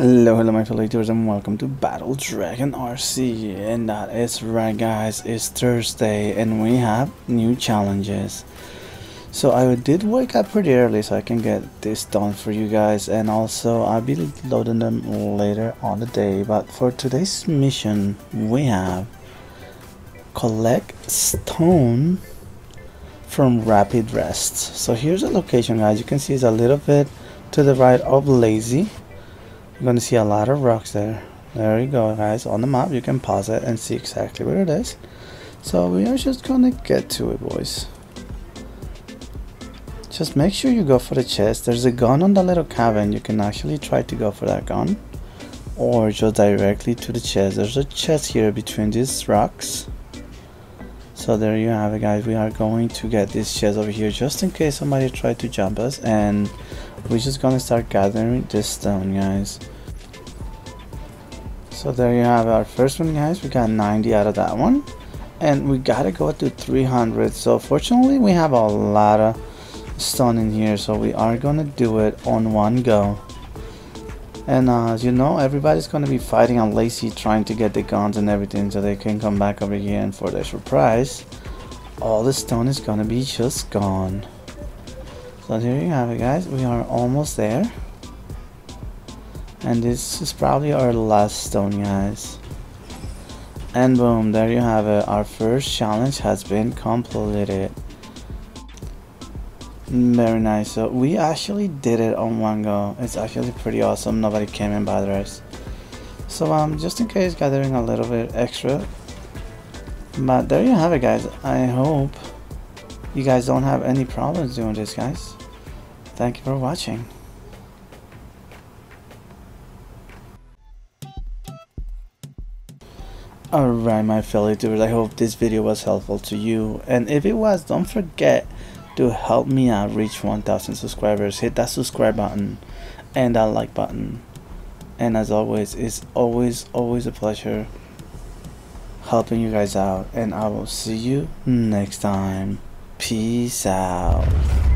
Hello, hello my fellow viewers and welcome to Battle Dragon RC and that is right guys, it's Thursday and we have new challenges. So I did wake up pretty early so I can get this done for you guys and also I'll be loading them later on the day but for today's mission we have collect stone from Rapids Rest. So here's the location guys, you can see it's a little bit to the right of Lazy you're going to see a lot of rocks there. There you go guys, on the map you can pause it and see exactly where it is. So we are just to get to it boys. Just make sure you go for the chest. There's a gun on the little cabin. You can actually try to go for that gun. Or just directly to the chest. There's a chest here between these rocks. So there you have it guys. We are going to get this chest over here just in case somebody tried to jump us. And we're just gonna start gathering this stone guys. So there you have our first one guys. We got 90 out of that one. And we gotta go to 300 so fortunately we have a lot of stone in here so we are gonna do it on one go. And uh, as you know everybody's gonna be fighting on Lazy trying to get the guns and everything so they can come back over here and for their surprise all the stone is gonna be just gone so there you have it guys. We are almost there. And this is probably our last stone guys. And boom there you have it. Our first challenge has been completed. Very nice. So we actually did it on one go. It's actually pretty awesome. Nobody came and bothered us so um just in case gathering a little bit extra. But there you have it guys. I hope you guys don't have any problems doing this guys Thank you for watching. Alright my fellow YouTubers, I hope this video was helpful to you and if it was, don't forget to help me out reach 1000 subscribers. Hit that subscribe button and that like button. And as always, it's always, always a pleasure helping you guys out and I will see you next time. Peace out.